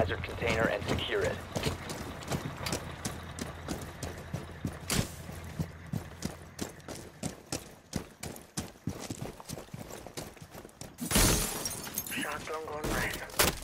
biohazard container and secure it. Shock long gone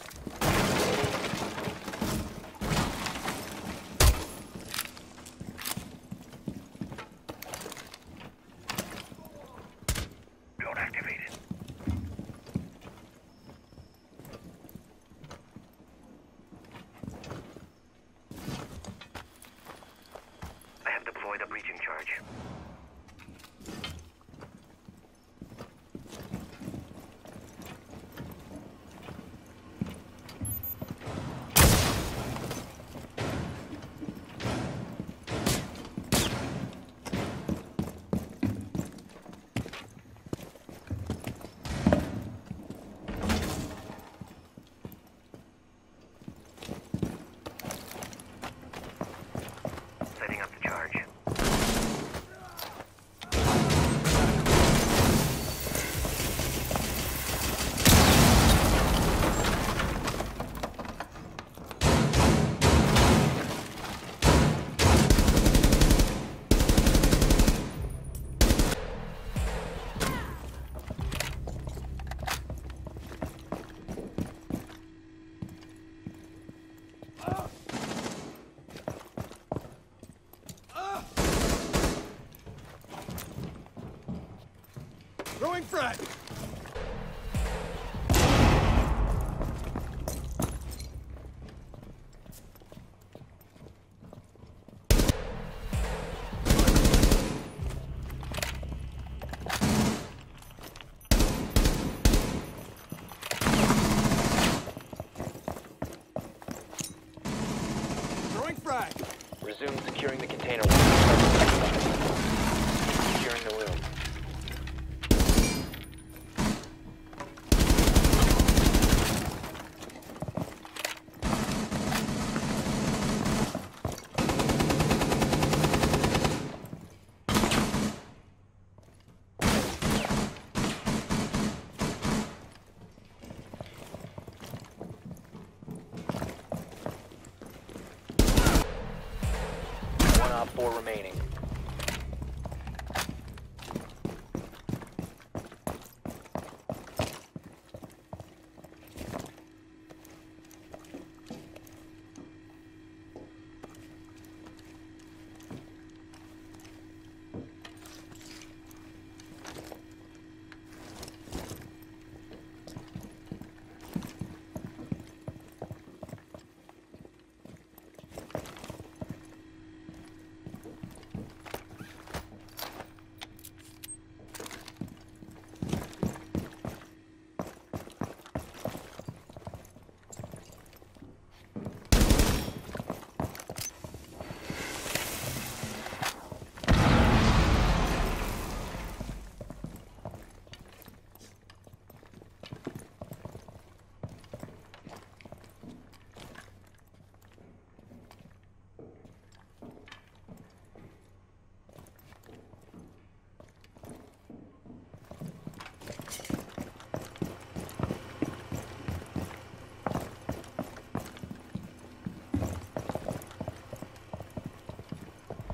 Throwing frag! Op four remaining.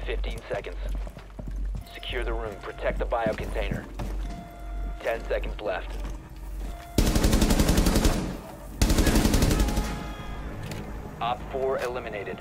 Fifteen seconds. Secure the room. Protect the bio container. Ten seconds left. Op 4 eliminated.